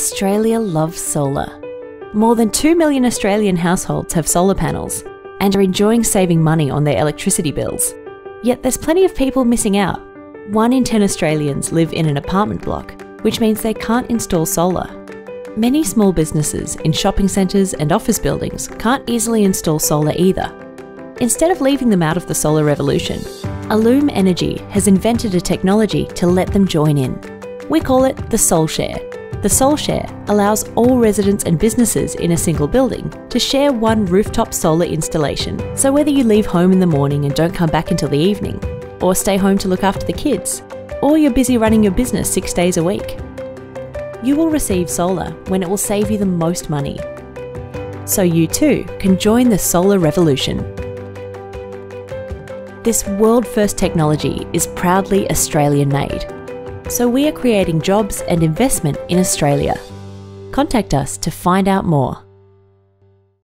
Australia loves solar. More than 2 million Australian households have solar panels and are enjoying saving money on their electricity bills. Yet there's plenty of people missing out. One in 10 Australians live in an apartment block, which means they can't install solar. Many small businesses in shopping centres and office buildings can't easily install solar either. Instead of leaving them out of the solar revolution, Allume Energy has invented a technology to let them join in. We call it the SolShare. The SolShare allows all residents and businesses in a single building to share one rooftop solar installation. So whether you leave home in the morning and don't come back until the evening, or stay home to look after the kids, or you're busy running your business six days a week, you will receive solar when it will save you the most money. So you too can join the solar revolution. This world first technology is proudly Australian made so we are creating jobs and investment in Australia. Contact us to find out more.